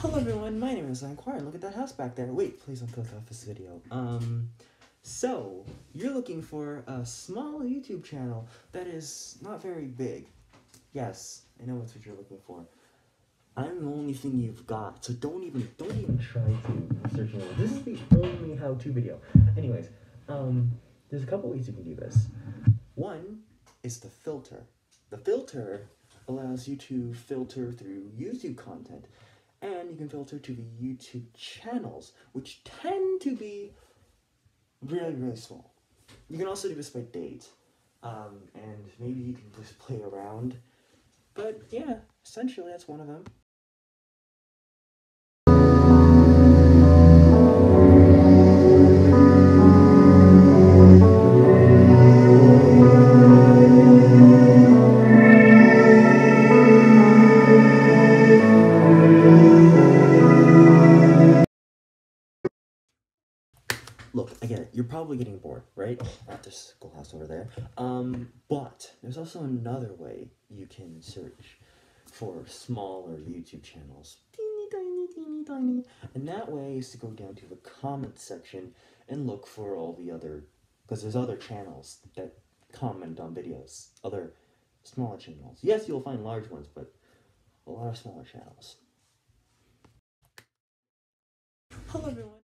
Hello everyone, my name is Inqwer. Look at that house back there. Wait, please don't click off this video. Um, so, you're looking for a small YouTube channel that is not very big. Yes, I know that's what you're looking for. I'm the only thing you've got, so don't even, don't even try to search it. This is the only how-to video. Anyways, um, there's a couple ways you can do this. One is the filter. The filter allows you to filter through YouTube content and you can filter to the YouTube channels, which tend to be really, really small. You can also do this by date, um, and maybe you can just play around. But yeah, essentially that's one of them. Look, I get it. You're probably getting bored, right? At this schoolhouse over there. Um, but there's also another way you can search for smaller YouTube channels. Teeny tiny, teeny tiny. And that way is to go down to the comments section and look for all the other, because there's other channels that comment on videos. Other smaller channels. Yes, you'll find large ones, but a lot of smaller channels. Hello everyone.